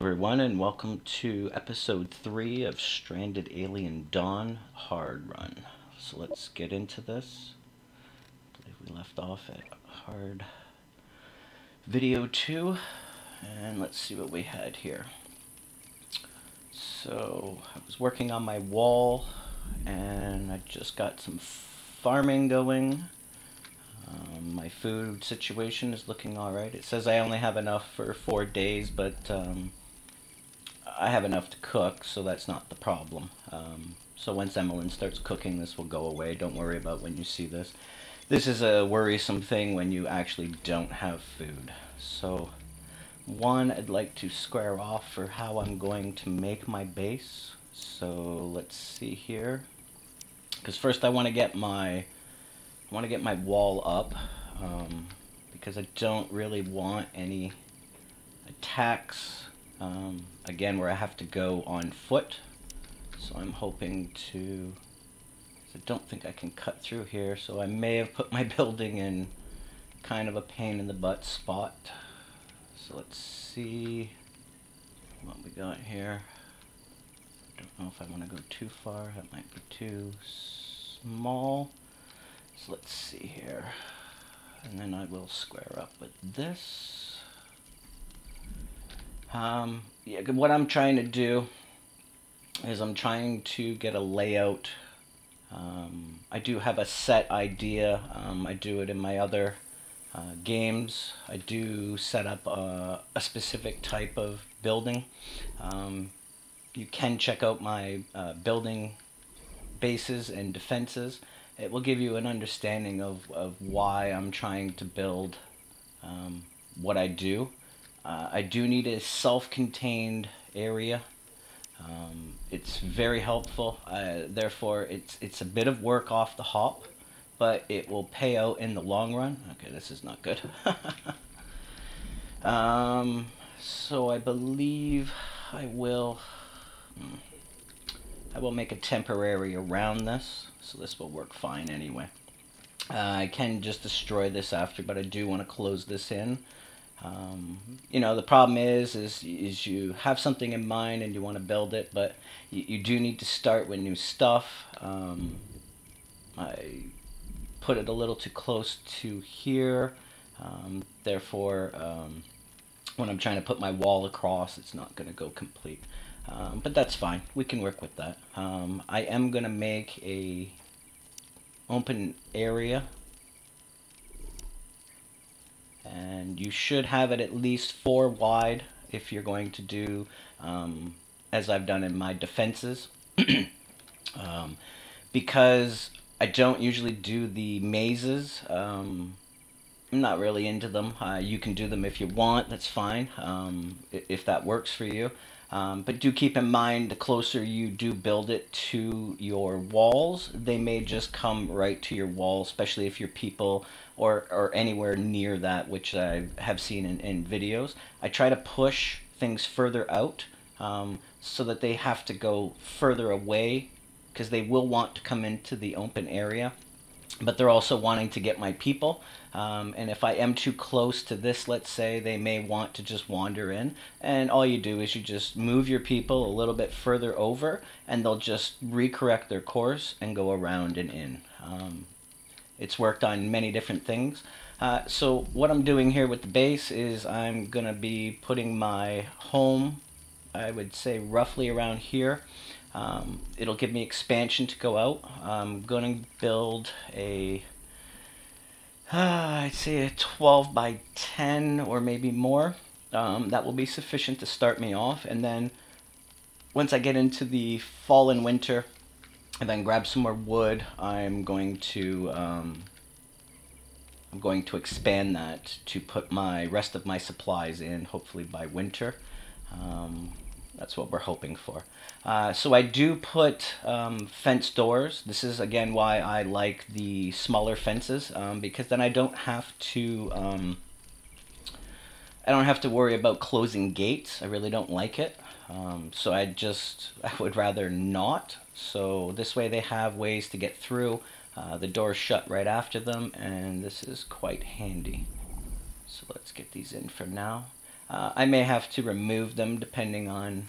everyone, and welcome to episode 3 of Stranded Alien Dawn Hard Run. So let's get into this. I believe we left off at Hard Video 2, and let's see what we had here. So, I was working on my wall, and I just got some farming going. Um, my food situation is looking alright. It says I only have enough for four days, but um, I have enough to cook, so that's not the problem. Um, so once Emmeline starts cooking, this will go away. Don't worry about when you see this. This is a worrisome thing when you actually don't have food. So, one, I'd like to square off for how I'm going to make my base. So let's see here. Because first I want to get my want to get my wall up um, because I don't really want any attacks um, again, where I have to go on foot. So I'm hoping to... I don't think I can cut through here, so I may have put my building in kind of a pain in the butt spot. So let's see what we got here. I Don't know if I want to go too far. That might be too small. So let's see here. And then I will square up with this. Um, yeah, what I'm trying to do is I'm trying to get a layout. Um, I do have a set idea. Um, I do it in my other uh, games. I do set up a, a specific type of building. Um, you can check out my uh, building bases and defenses. It will give you an understanding of, of why I'm trying to build um, what I do. Uh, I do need a self-contained area. Um, it's very helpful. Uh, therefore, it's it's a bit of work off the hop, but it will pay out in the long run. Okay, this is not good. um, so I believe I will. Hmm, I will make a temporary around this, so this will work fine anyway. Uh, I can just destroy this after, but I do want to close this in. Um, you know, the problem is, is, is you have something in mind and you want to build it, but you, you do need to start with new stuff. Um, I put it a little too close to here, um, therefore, um, when I'm trying to put my wall across, it's not going to go complete. Um, but that's fine. We can work with that. Um, I am going to make a open area. And you should have it at least four wide if you're going to do um, as I've done in my defenses. Um, because I don't usually do the mazes um, I'm not really into them. Uh, you can do them if you want. That's fine. Um, if that works for you um, but do keep in mind the closer you do build it to your walls, they may just come right to your wall, especially if your people or, or anywhere near that, which I have seen in, in videos. I try to push things further out um, so that they have to go further away because they will want to come into the open area but they're also wanting to get my people. Um, and if I am too close to this, let's say, they may want to just wander in. And all you do is you just move your people a little bit further over, and they'll just recorrect their course and go around and in. Um, it's worked on many different things. Uh, so what I'm doing here with the base is I'm going to be putting my home, I would say roughly around here. Um, it'll give me expansion to go out. I'm going to build a, uh, I'd say a 12 by 10 or maybe more. Um, that will be sufficient to start me off. And then once I get into the fall and winter, and then grab some more wood, I'm going to um, I'm going to expand that to put my rest of my supplies in, hopefully by winter. Um, that's what we're hoping for. Uh, so I do put um, fence doors. This is again why I like the smaller fences um, because then I don't have to um, I don't have to worry about closing gates. I really don't like it. Um, so I just I would rather not. So this way they have ways to get through. Uh, the doors shut right after them, and this is quite handy. So let's get these in for now. Uh, I may have to remove them depending on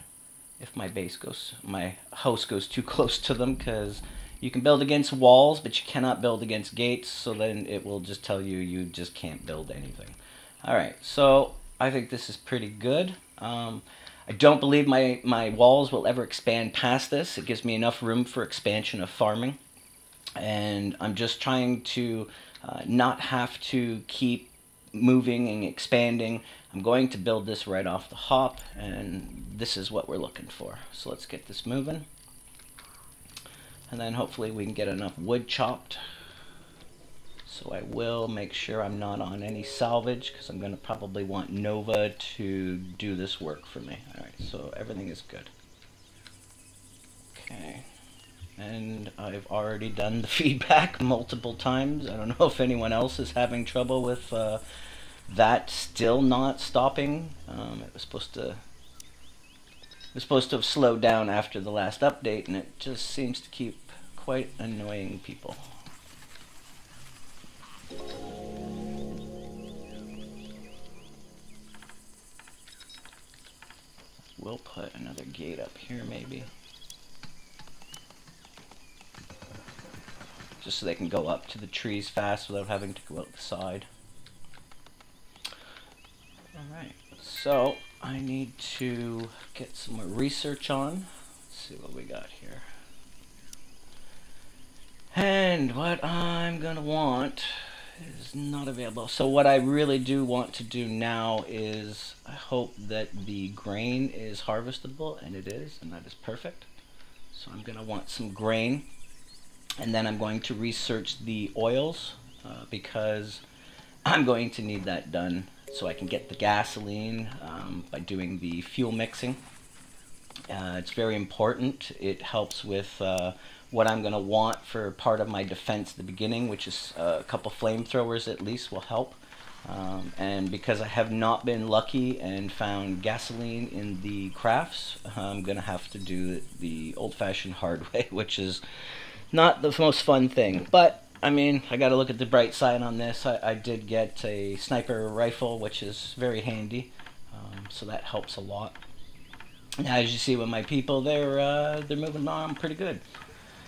if my base goes, my house goes too close to them because you can build against walls, but you cannot build against gates. So then it will just tell you you just can't build anything. All right, so I think this is pretty good. Um, I don't believe my, my walls will ever expand past this. It gives me enough room for expansion of farming. And I'm just trying to uh, not have to keep moving and expanding. I'm going to build this right off the hop, and this is what we're looking for. So let's get this moving. And then hopefully we can get enough wood chopped so I will make sure I'm not on any salvage because I'm going to probably want Nova to do this work for me. Alright, so everything is good. Okay. And I've already done the feedback multiple times. I don't know if anyone else is having trouble with uh, that still not stopping. Um, it was supposed to it was supposed to have slowed down after the last update and it just seems to keep quite annoying people. We'll put another gate up here maybe. Just so they can go up to the trees fast without having to go out the side. Alright, so I need to get some more research on. Let's see what we got here. And what I'm gonna want is not available. So what I really do want to do now is I hope that the grain is harvestable, and it is, and that is perfect. So I'm going to want some grain, and then I'm going to research the oils uh, because I'm going to need that done so I can get the gasoline um, by doing the fuel mixing. Uh, it's very important. It helps with uh, what I'm going to want for part of my defense at the beginning, which is uh, a couple flamethrowers at least will help. Um, and because I have not been lucky and found gasoline in the crafts, I'm going to have to do the old-fashioned hard way, which is not the most fun thing. But, I mean, I got to look at the bright side on this. I, I, did get a sniper rifle, which is very handy, um, so that helps a lot. Now, as you see with my people, they're, uh, they're moving on pretty good.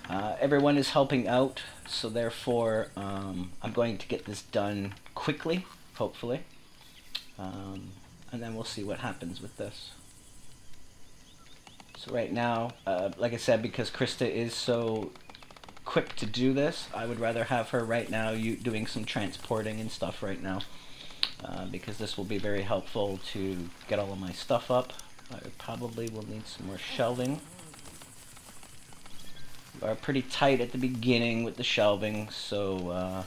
Uh, everyone is helping out, so therefore um, I'm going to get this done quickly, hopefully. Um, and then we'll see what happens with this. So right now, uh, like I said, because Krista is so quick to do this, I would rather have her right now you doing some transporting and stuff right now. Uh, because this will be very helpful to get all of my stuff up. I probably will need some more shelving are pretty tight at the beginning with the shelving, so uh,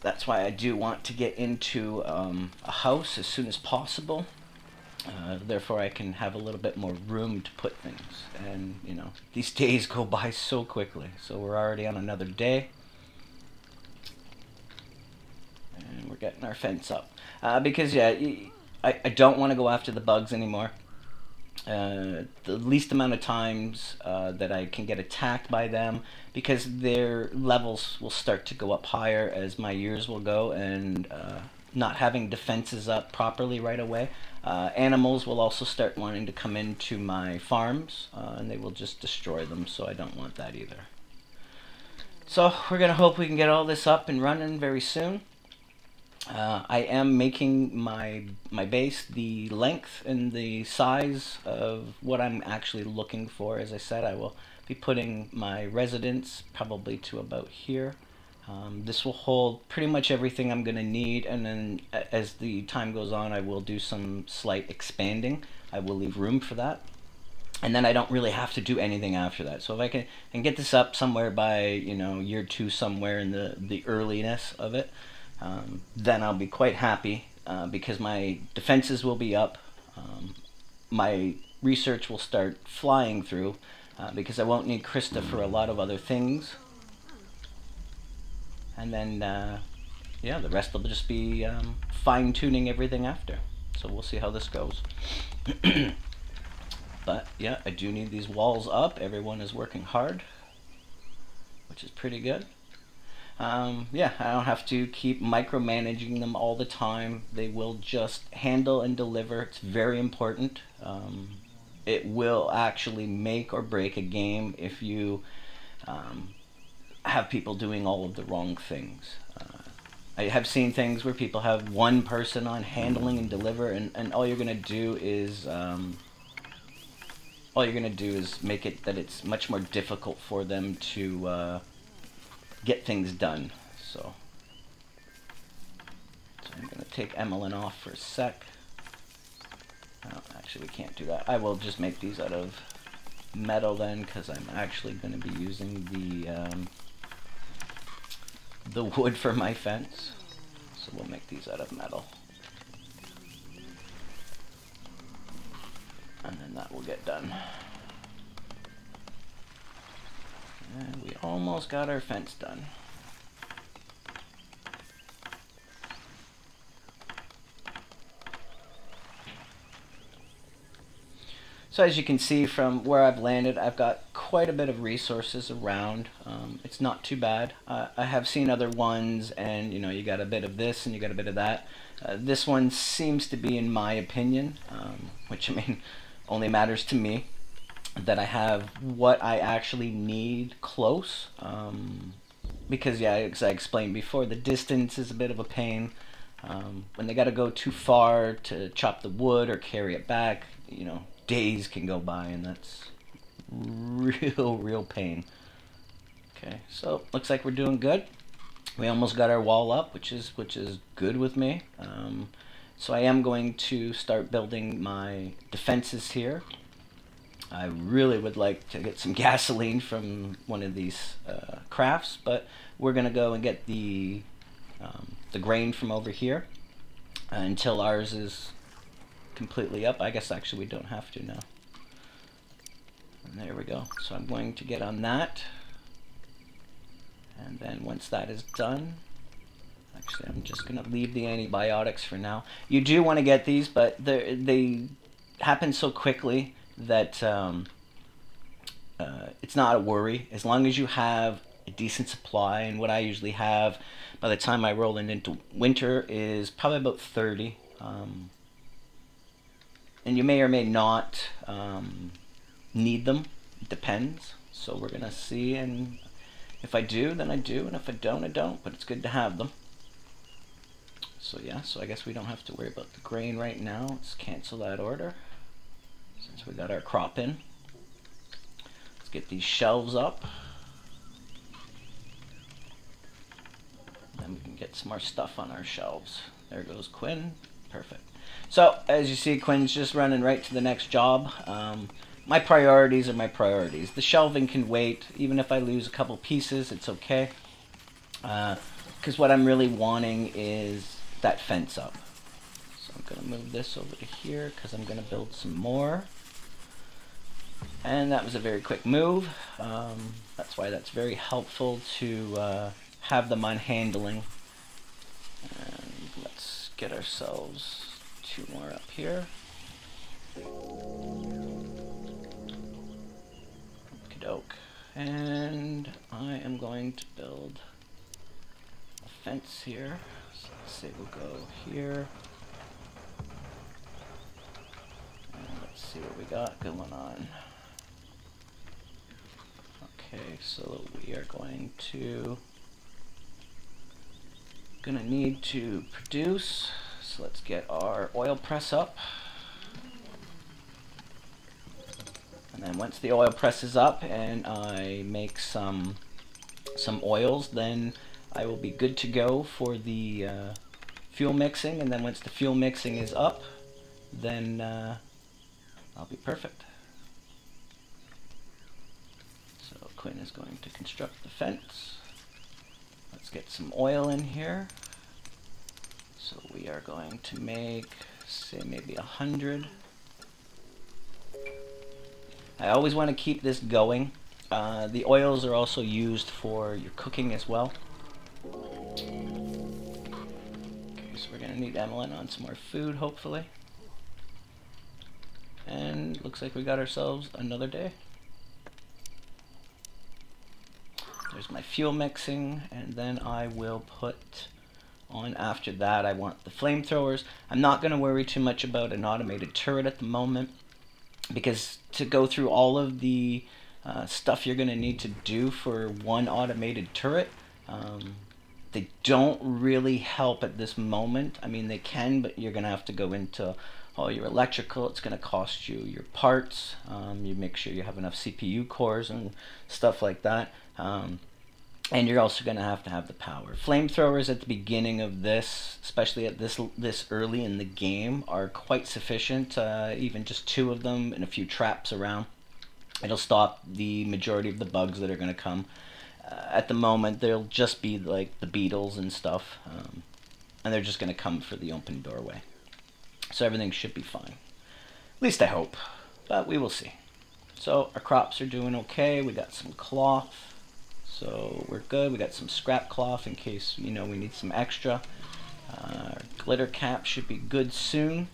that's why I do want to get into um, a house as soon as possible. Uh, therefore, I can have a little bit more room to put things. And, you know, these days go by so quickly. So we're already on another day. And we're getting our fence up. Uh, because, yeah, I, I don't want to go after the bugs anymore. Uh, the least amount of times uh, that I can get attacked by them because their levels will start to go up higher as my years will go and uh, not having defenses up properly right away. Uh, animals will also start wanting to come into my farms uh, and they will just destroy them so I don't want that either. So we're going to hope we can get all this up and running very soon. Uh, I am making my my base the length and the size of what I'm actually looking for. As I said, I will be putting my residence probably to about here. Um, this will hold pretty much everything I'm going to need, and then as the time goes on, I will do some slight expanding. I will leave room for that. And then I don't really have to do anything after that. So if I can, can get this up somewhere by, you know, year two somewhere in the, the earliness of it, um, then I'll be quite happy uh, because my defenses will be up. Um, my research will start flying through uh, because I won't need Krista for a lot of other things. And then, uh, yeah, the rest will just be um, fine tuning everything after. So we'll see how this goes. but yeah, I do need these walls up. Everyone is working hard, which is pretty good. um, yeah, I don't have to keep micromanaging them all the time. They will just handle and deliver. It's very important. Um, it will actually make or break a game if you um, have people doing all of the wrong things. Uh, I have seen things where people have one person on handling and deliver, and, and all you're going to do is um, all you're going to do is make it that it's much more difficult for them to uh, get things done. So, so I'm going to take Emmeline off for a sec. Oh, actually, we can't do that. I will just make these out of metal then, because I'm actually going to be using the um, the wood for my fence. So we'll make these out of metal. And then that will get done. And we almost got our fence done. So as you can see from where I've landed, I've got quite a bit of resources around. Um, it's not too bad. Uh, I have seen other ones and you know you got a bit of this and you got a bit of that. Uh, this one seems to be in my opinion, um, which I mean only matters to me, that I have what I actually need close. Um, because yeah, as I explained before, the distance is a bit of a pain. Um, when they got to go too far to chop the wood or carry it back, you know, days can go by and that's real, real pain. Okay, so looks like we're doing good. We almost got our wall up, which is which is good with me. Um, so I am going to start building my defenses here. I really would like to get some gasoline from one of these uh, crafts, but we're gonna go and get the um, the grain from over here uh, until ours is completely up. I guess actually we don't have to now. And there we go. So I'm going to get on that. And then once that is done, actually I'm just going to leave the antibiotics for now. You do want to get these, but they happen so quickly that um, uh, it's not a worry. As long as you have a decent supply, and what I usually have by the time I roll into winter is probably about 30. Um, and you may or may not um, need them. It depends. So we're going to see, and if I do, then I do, and if I don't, I don't, but it's good to have them. So yeah, so I guess we don't have to worry about the grain right now. Let's cancel that order since we got our crop in. Let's get these shelves up. Then we can get some more stuff on our shelves. There goes Quinn. Perfect. So, as you see, Quinn's just running right to the next job. Um, my priorities are my priorities. The shelving can wait. Even if I lose a couple pieces, it's okay. Because uh, what I'm really wanting is that fence up. So I'm going to move this over to here because I'm going to build some more. And that was a very quick move. Um, that's why that's very helpful to uh, have them on handling. And let's get ourselves two more up here. Doke. And I am going to build a fence here. So let's say we'll go here. And let's see what we got going on. Okay, so we are going to gonna need to produce so let's get our oil press up. And then once the oil press is up and I make some some oils, then I will be good to go for the uh, fuel mixing. And then once the fuel mixing is up, then uh, I'll be perfect. So Quinn is going to construct the fence. Let's get some oil in here. So we are going to make, say, maybe a hundred. I always want to keep this going. Uh, the oils are also used for your cooking as well. Okay, so we're going to need Emmeline on some more food, hopefully. And looks like we got ourselves another day. there's my fuel mixing, and then I will put on after that. I want the flamethrowers. I'm not going to worry too much about an automated turret at the moment because to go through all of the uh, stuff you're going to need to do for one automated turret, um, they don't really help at this moment. I mean, they can, but you're going to have to go into all your electrical. It's going to cost you your parts. Um, you make sure you have enough CPU cores and stuff like that. Um, and you're also going to have to have the power. Flamethrowers at the beginning of this, especially at this this early in the game, are quite sufficient. Uh, even just two of them and a few traps around, it'll stop the majority of the bugs that are going to come. Uh, at the moment, there'll just be like the beetles and stuff, um, and they're just going to come for the open doorway. So everything should be fine. At least I hope, but we will see. So our crops are doing okay. We got some cloth. So we're good. We got some scrap cloth in case, you know, we need some extra. Uh, glitter cap should be good soon.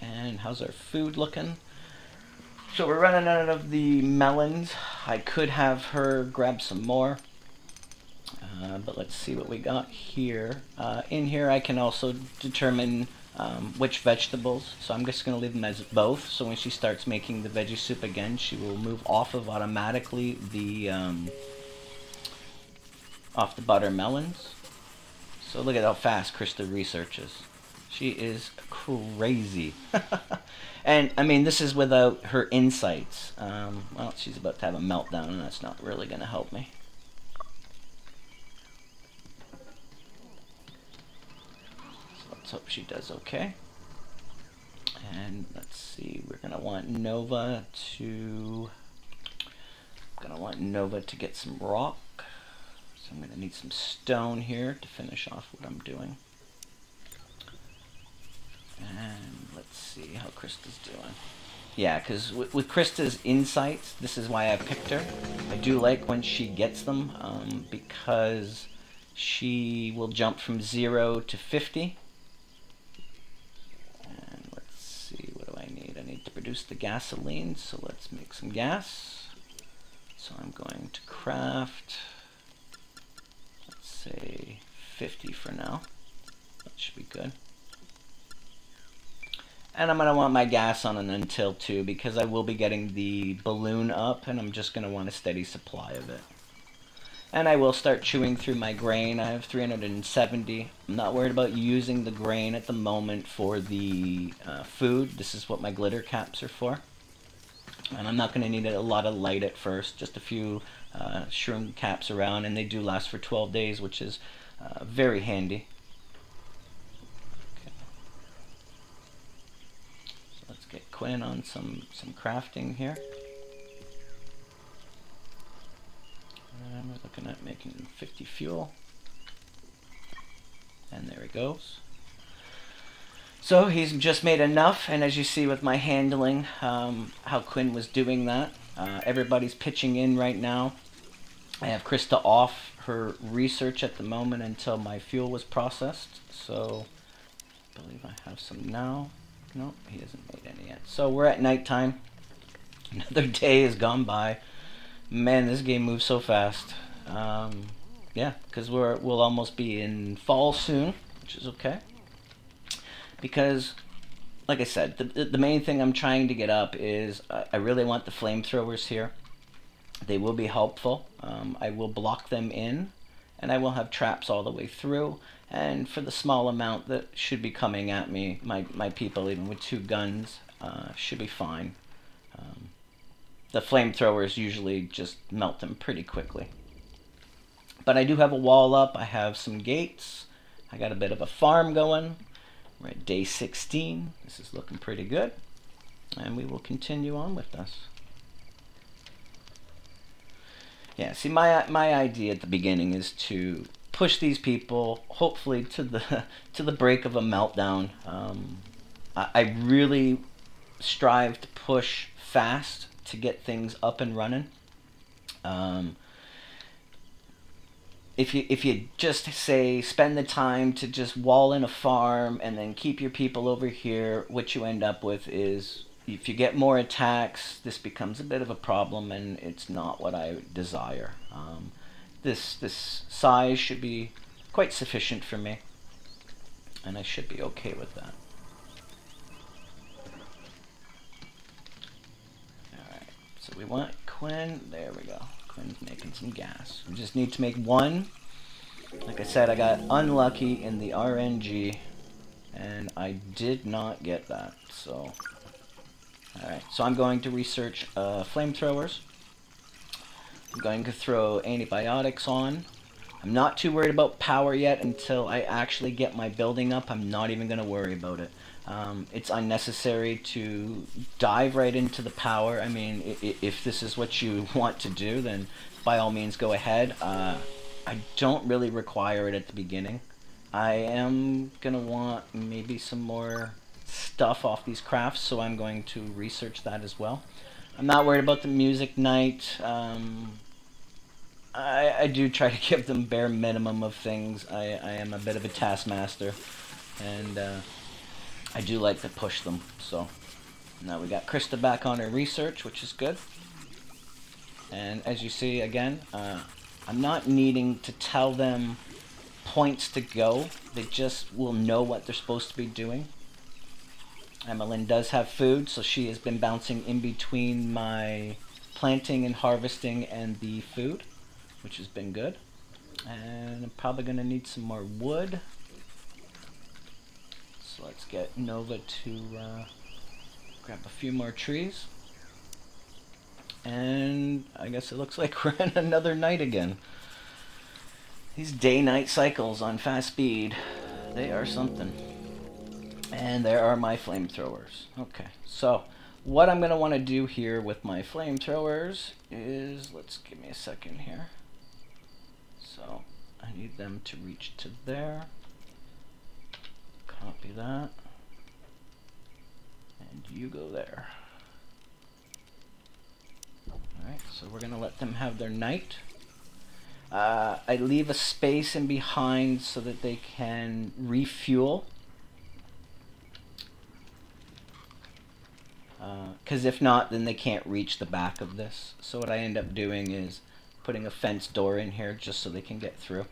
And how's our food looking? So we're running out of the melons. I could have her grab some more. Uh, but let's see what we got here. Uh, in here I can also determine um, which vegetables. So I'm just going to leave them as both. So when she starts making the veggie soup again, she will move off of automatically the um, off the butter melons. So look at how fast Krista researches. She is crazy. and I mean, this is without her insights. Um, well, she's about to have a meltdown, and that's not really going to help me. Let's hope she does okay. And let's see, we're gonna want Nova to I'm gonna want Nova to get some rock. So I'm gonna need some stone here to finish off what I'm doing. And let's see how Krista's doing. Yeah, because with, with, Krista's insights, this is why I picked her. I do like when she gets them um, because she will jump from 0 to 50 produce the gasoline, so let's make some gas. So I'm going to craft, let's say 50 for now. That should be good. And I'm going to want my gas on an until too because I will be getting the balloon up and I'm just going to want a steady supply of it. And I will start chewing through my grain. I have 370. I'm not worried about using the grain at the moment for the uh, food. This is what my glitter caps are for. And I'm not going to need a lot of light at first. Just a few uh, shroom caps around. And they do last for 12 days, which is uh, very handy. Okay. So let's get Quinn on some, some crafting here. We're looking at making 50 fuel. And there he goes. So he's just made enough, and as you see with my handling, um, how Quinn was doing that. Uh, everybody's pitching in right now. I have Krista off her research at the moment until my fuel was processed. So I believe I have some now. No, he hasn't made any yet. So we're at nighttime. Another day has gone by man, this game moves so fast. Um, yeah, because we're we'll almost be in fall soon, which is okay. Because, like I said, the the main thing I'm trying to get up is I, I really want the flamethrowers here. They will be helpful. Um, I will block them in, and I will have traps all the way through. And for the small amount that should be coming at me, my my people, even with two guns, uh, should be fine. The flamethrowers usually just melt them pretty quickly. But I do have a wall up. I have some gates. I got a bit of a farm going. We're at day 16. This is looking pretty good. And we will continue on with this. Yeah, see, my my idea at the beginning is to push these people, hopefully to the to the break of a meltdown. Um, I, I really strive to push fast to get things up and running. Um, if you if you just say spend the time to just wall in a farm and then keep your people over here, what you end up with is if you get more attacks, this becomes a bit of a problem, and it's not what I desire. Um, this, this size should be quite sufficient for me. And I should be okay with that. Alright, so we want Quinn. There we go. Quinn's making some gas. We just need to make one. Like I said, I got unlucky in the RNG. And I did not get that. So, alright. So I'm going to research uh, flamethrowers. I'm going to throw antibiotics on. I'm not too worried about power yet until I actually get my building up. I'm not even going to worry about it. Um, it's unnecessary to dive right into the power. I mean, if this is what you want to do, then by all means go ahead. Uh, I don't really require it at the beginning. I am going to want maybe some more stuff off these crafts, so I'm going to research that as well. I'm not worried about the music night. Um, I, I do try to give them bare minimum of things. I, I am a bit of a taskmaster, and uh, I do like to push them. So now we got Krista back on her research, which is good. And as you see, again, uh, I'm not needing to tell them points to go. They just will know what they're supposed to be doing. Emmeline does have food, so she has been bouncing in between my planting and harvesting and the food, which has been good. And I'm probably going to need some more wood. So let's get Nova to uh, grab a few more trees. And I guess it looks like we're in another night again. These day-night cycles on fast speed, they are something. And there are my flamethrowers. Okay, so what I'm going to want to do here with my flamethrowers is, let's give me a second here. So I need them to reach to there. Copy that. And you go there. Alright, so we're going to let them have their night. Uh, I leave a space in behind so that they can refuel because uh, if not then they can't reach the back of this so what I end up doing is putting a fence door in here just so they can get through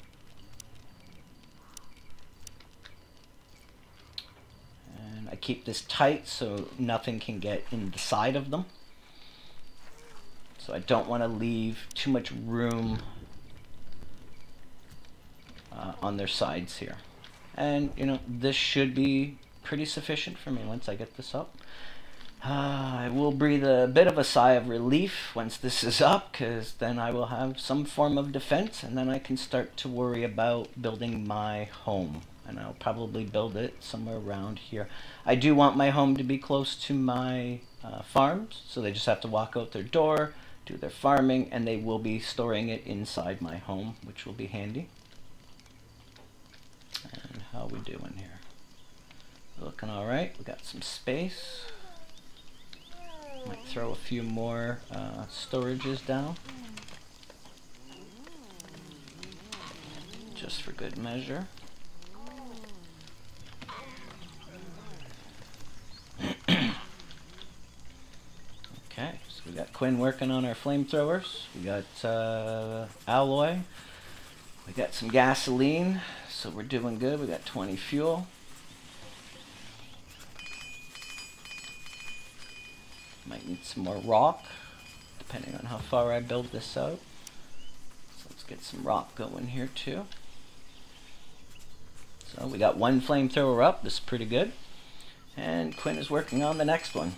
and I keep this tight so nothing can get in the side of them. So I don't want to leave too much room uh, on their sides here. And you know this should be pretty sufficient for me once I get this up. Uh, I will breathe a bit of a sigh of relief once this is up, because then I will have some form of defense, and then I can start to worry about building my home. And I'll probably build it somewhere around here. I do want my home to be close to my uh, farms, so they just have to walk out their door, do their farming, and they will be storing it inside my home, which will be handy. And how are we doing here? Looking alright, we got some space. Might throw a few more uh, storages down. Just for good measure. okay, so we got Quinn working on our flamethrowers. We got uh, alloy. We got some gasoline, so we're doing good. We got 20 fuel. Might need some more rock, depending on how far I build this out. So let's get some rock going here too. So we got one flamethrower up, this is pretty good. And Quinn is working on the next one.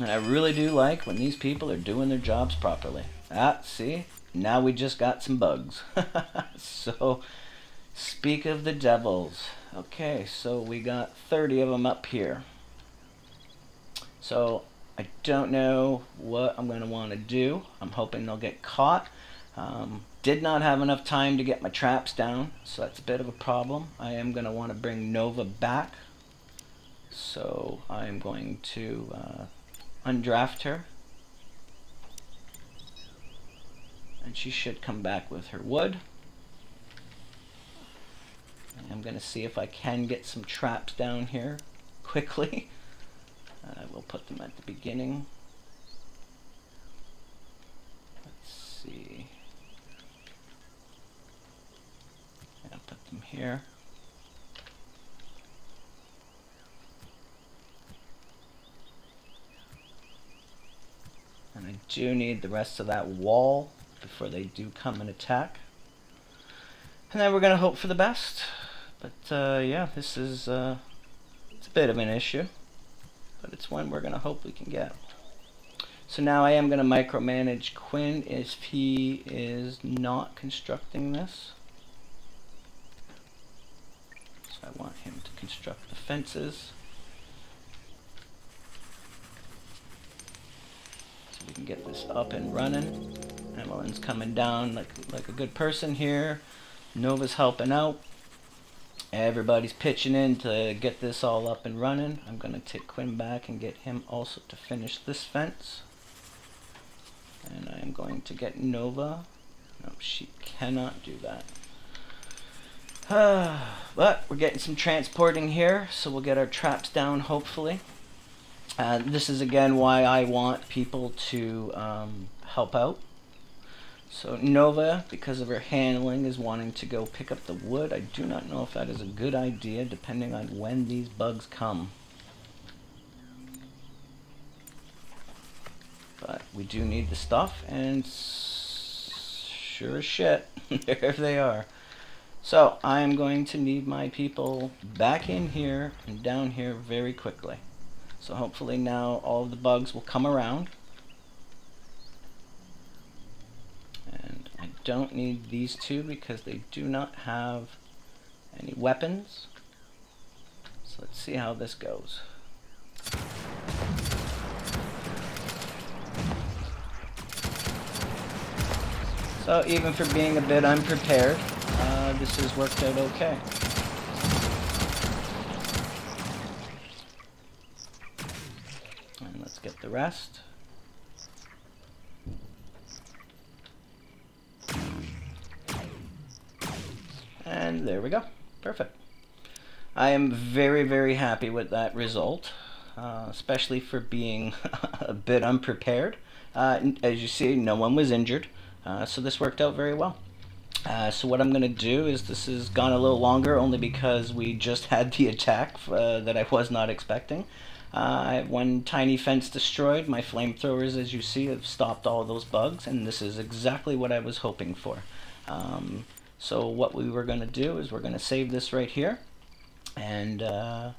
And I really do like when these people are doing their jobs properly. Ah, see? Now we just got some bugs. so, speak of the devils. Okay, so we got 30 of them up here. So I don't know what I'm going to want to do. I'm hoping they'll get caught. Um, did not have enough time to get my traps down, so that's a bit of a problem. I am going to want to bring Nova back. So I'm going to uh, undraft her. And she should come back with her wood. I'm going to see if I can get some traps down here quickly. I will put them at the beginning. Let's see. I'll put them here. I do need the rest of that wall before they do come and attack. And then we're going to hope for the best. But uh, yeah, this is uh, it's a bit of an issue. But it's one we're going to hope we can get. So now I am going to micromanage Quinn if he is not constructing this. So I want him to construct the fences. We can get this up and running. Emmeline's coming down like, like a good person here. Nova's helping out. Everybody's pitching in to get this all up and running. I'm going to take Quinn back and get him also to finish this fence. And I am going to get Nova. No, she cannot do that. but we're getting some transporting here, so we'll get our traps down hopefully. Uh, this is again why I want people to um, help out. So Nova, because of her handling, is wanting to go pick up the wood. I do not know if that is a good idea, depending on when these bugs come. But we do need the stuff, and sure as shit, there they are. So I am going to need my people back in here and down here very quickly. So hopefully now all of the bugs will come around. And I don't need these two because they do not have any weapons. So let's see how this goes. So even for being a bit unprepared, uh, this has worked out okay. And let's get rest. And there we go. Perfect. I am very, very happy with that result, uh, especially for being a bit unprepared. Uh, as you see, no one was injured, uh, so this worked out very well. Uh, so what I'm going to do is this has gone a little longer only because we just had the attack uh, that I was not expecting. Uh, I have one tiny fence destroyed. My flamethrowers, as you see, have stopped all those bugs, and this is exactly what I was hoping for. Um, so what we were going to do is we're going to save this right here. And uh,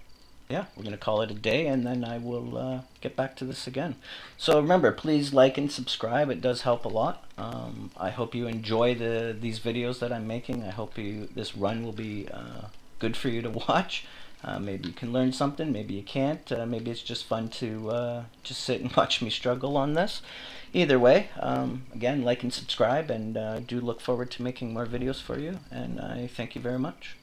yeah, we're going to call it a day and then I will uh, get back to this again. So remember, please like and subscribe. It does help a lot. Um, I hope you enjoy the these videos that I'm making. I hope you this run will be uh, good for you to watch. Uh, maybe you can learn something, maybe you can't. Uh, maybe it's just fun to uh, just sit and watch me struggle on this. Either way, um, again, like and subscribe, and uh, do look forward to making more videos for you, and I thank you very much.